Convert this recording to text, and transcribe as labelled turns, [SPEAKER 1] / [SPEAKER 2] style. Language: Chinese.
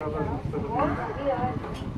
[SPEAKER 1] 好好好